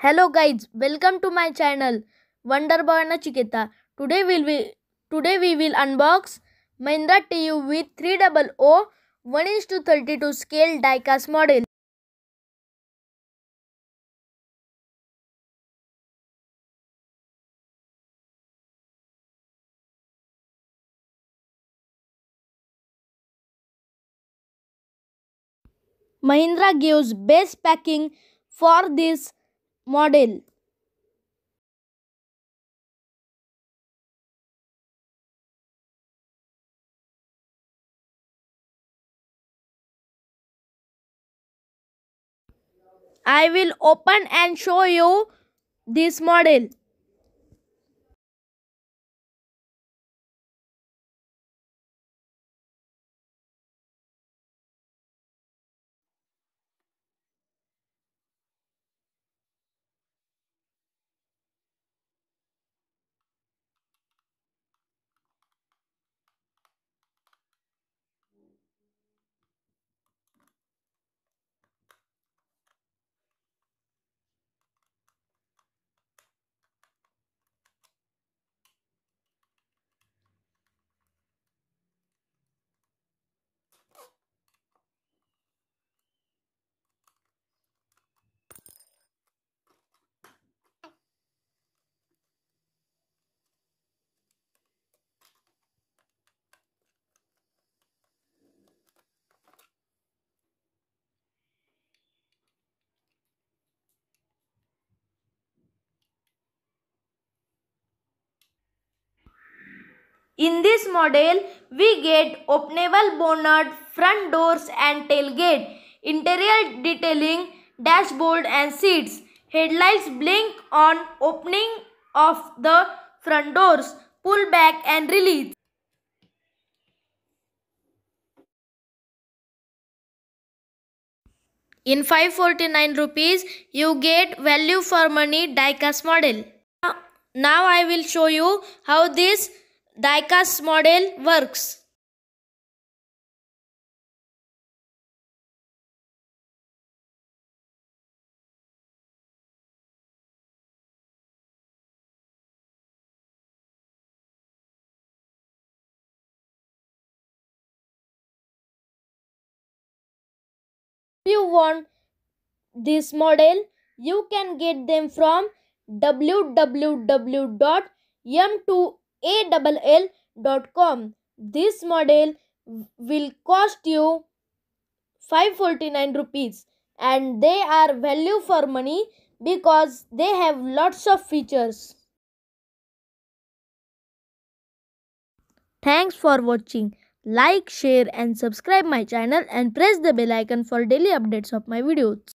Hello guys welcome to my channel Wonder Boy Nachiketa today will we today we will unbox Mahindra T U V three double O one inch two thirty two scale diecast model Mahindra gives best packing for this model. I will open and show you this model. In this model, we get openable bonnet, front doors and tailgate, interior detailing, dashboard and seats. Headlights blink on opening of the front doors, pull back and release. In 549 rupees, you get value for money diecast model. Now I will show you how this diecast model works. If you want this model, you can get them from www.m2 all.com. This model will cost you 549 rupees and they are value for money because they have lots of features. Thanks for watching. Like, share and subscribe my channel and press the bell icon for daily updates of my videos.